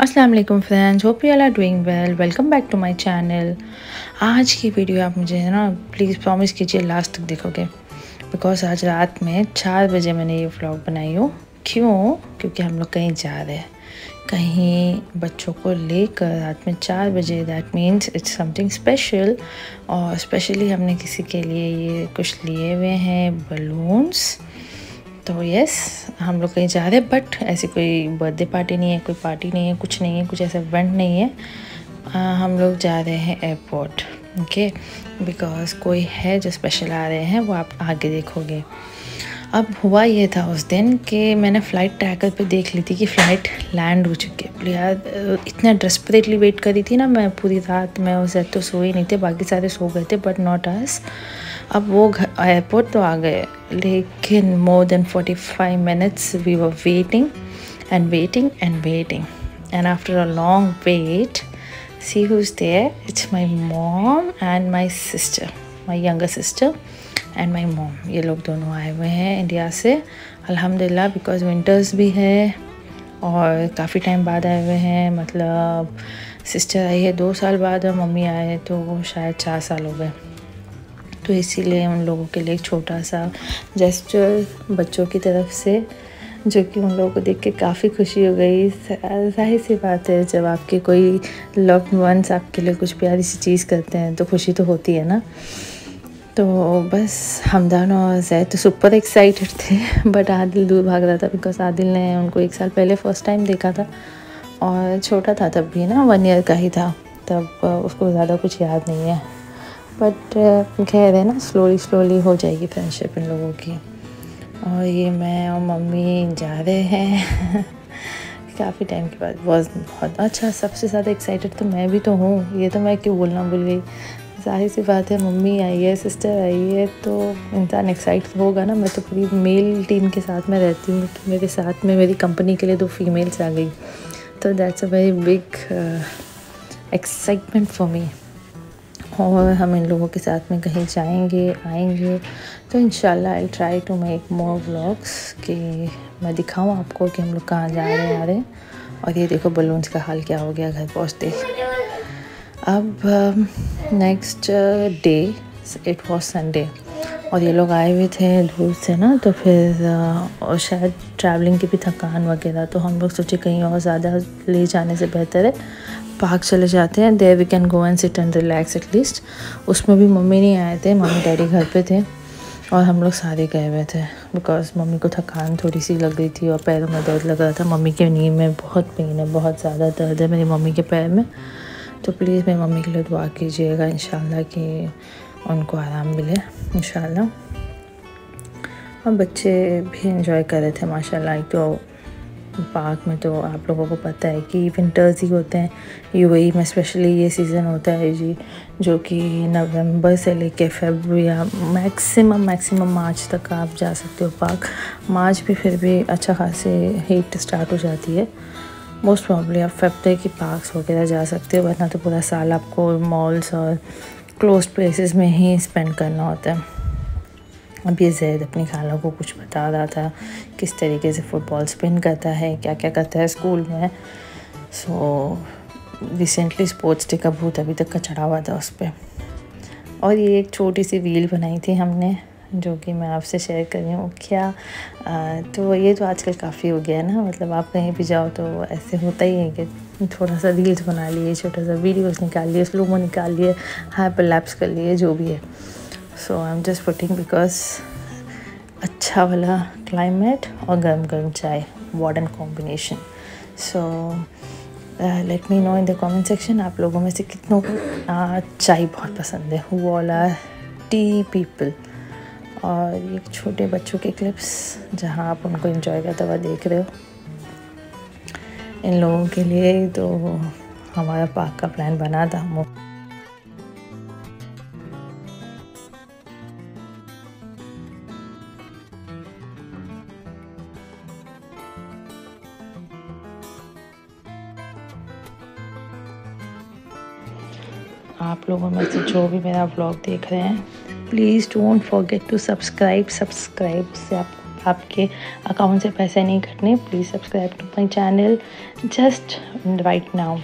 अस्सलाम वालेकुम friends, hope you are doing well welcome back to my channel आज की वीडियो आप मुझे है ना प्लीज़ प्रॉमिस कीजिए लास्ट तक देखोगे। बिकॉज़ आज रात में चार बजे मैंने ये व्लॉग बनाई हूँ। क्यों? क्योंकि हम लोग कहीं जा रहे हैं। कहीं बच्चों को लेकर रात में चार बजे that means it's something special और स्पेशली हमने किसी के लिए ये कुछ लिए हुए हैं बलून्स तो यस हम लोग कहीं जा रहे हैं बट ऐसी कोई बर्थडे पार्टी नहीं है कोई पार्टी नहीं है कुछ नहीं है कुछ ऐसा इवेंट नहीं है। आ, हम लोग जा रहे हैं एयरपोर्ट ओके बिकॉज़ कोई है जो स्पेशल आ रहे हैं वो आप आगे देखोगे। अब हुआ ये था उस दिन कि मैंने फ़्लाइट ट्रैकर पे देख ली थी कि फ़्लाइट लैंड हो चुकी है। यार इतना डेस्परेटली वेट करी थी ना मैं पूरी रात मैं उस तो सो ही नहीं थे बाकी सारे सो गए थे बट नॉट अस अब वो एयरपोर्ट तो आ गए। लेकिन more than forty five minutes we were waiting and waiting and waiting and after a long wait see who's there it's my mom and my sister my younger sister and my mom ये लोग दोनों आए हुए हैं India से। अल्हम्दुलिल्लाह because winters भी है और काफ़ी टाइम बाद आए हुए हैं। मतलब सिस्टर आई है, दो साल बाद और मम्मी आए तो शायद चार साल हो गए। तो इसीलिए उन लोगों के लिए एक छोटा सा जेस्टर बच्चों की तरफ़ से, जो कि उन लोगों को देख के काफ़ी खुशी हो गई। ज़ाहिर सी बात है, जब आपके कोई लव वंस आपके लिए कुछ प्यारी सी चीज़ करते हैं तो खुशी तो होती है ना? तो बस, हमदान और जैद तो सुपर एक्साइटेड थे बट आदिल दूर भाग रहा था बिकॉज़ आदिल ने उनको एक साल पहले फ़र्स्ट टाइम देखा था, और छोटा था तब भी ना वन ईयर का ही था, तब उसको ज़्यादा कुछ याद नहीं है। बट खैर है ना स्लोली स्लोली हो जाएगी फ्रेंडशिप इन लोगों की। और ये मैं और मम्मी जा रहे हैं। काफ़ी टाइम के बाद बहुत बहुत अच्छा सबसे ज़्यादा एक्साइटेड तो मैं भी तो हूँ। ये तो मैं क्यों बोलना भूल गई। ज़ाहिर सी बात है, मम्मी आई है सिस्टर आई है तो इंसान एक्साइट होगा ना। मैं तो पूरी मेल टीम के साथ में रहती हूँ तो मेरे साथ में मेरी कंपनी के लिए दो फीमेल्स आ गई। तो that's a very big excitement for me और हम इन लोगों के साथ में कहीं जाएँगे, आएँगे। तो in I try to make more vlogs कि मैं दिखाऊँ आपको कि हम लोग कहाँ जा रहे हैं, आ रहे हैं। और ये देखो बलून्स का हाल क्या हो गया घर पहुँचते अब next day it was Sunday और ये लोग आए हुए थे दूर से ना तो फिर और शायद ट्रैवलिंग की भी थकान वगैरह तो हम लोग सोचे कहीं और ज़्यादा ले जाने से बेहतर है। पार्क चले जाते हैं there we can go and sit and relax at least उसमें भी मम्मी नहीं आए थे, मम्मी डैडी घर पे थे, और हम लोग सारे गए हुए थे। बिकॉज़ मम्मी को थकान थोड़ी सी लग रही थी और पैरों में दर्द लग रहा था। मम्मी के नी में बहुत पेन है, बहुत ज़्यादा दर्द है मेरी मम्मी के पैर में। तो प्लीज़ मेरी मम्मी के लिए दुआ कीजिएगा इन कि उनको आराम मिले इन और बच्चे भी इंजॉय कर रहे थे, माशाल्लाह। तो पार्क में तो आप लोगों को पता है कि विंटर्स ही होते हैं। यूएई में स्पेशली ये सीज़न होता है जी, जो कि नवंबर से लेके फेब या मैक्सिमम मैक्सिमम मार्च तक आप जा सकते हो पार्क। मार्च भी फिर भी अच्छा खासे हीट स्टार्ट हो जाती है। मोस्ट प्रॉब्ली आप फेब की पार्क्स वगैरह जा सकते हो, वरना तो पूरा साल आपको मॉल्स और क्लोज प्लेसेस में ही स्पेंड करना होता है। अब ये जैद अपनी खाला को कुछ बता रहा था, किस तरीके से फ़ुटबॉल स्पिन करता है क्या क्या करता है स्कूल में। सो रिसेंटली स्पोर्ट्स डे का भूत अभी तक का चढ़ा हुआ था उस पर और ये एक छोटी सी व्हील बनाई थी हमने। जो कि मैं आपसे शेयर कर रही हूँ क्या आ, तो ये तो आजकल काफ़ी हो गया है ना मतलब आप कहीं भी जाओ तो ऐसे होता ही है कि थोड़ा सा रील्स बना लिए छोटा सा वीडियोस निकाल लिए स्लोमो निकाल लिए हाइपर लैप्स कर लिए जो भी है। So I am just putting because अच्छा वाला क्लाइमेट और गर्म गर्म चाय warden combination so let me know in the comment section आप लोगों में से कितनों को चाय बहुत पसंद है। Who all are tea people और ये छोटे बच्चों के क्लिप्स जहाँ आप उनको इन्जॉय करते हुआ देख रहे हो। इन लोगों के लिए तो हमारा पार्क का प्लान बना था। हम आप लोगों में से जो भी मेरा व्लॉग देख रहे हैं please don't forget to subscribe subscribe से आप, आपके अकाउंट से पैसे नहीं कटने please subscribe to my channel just right now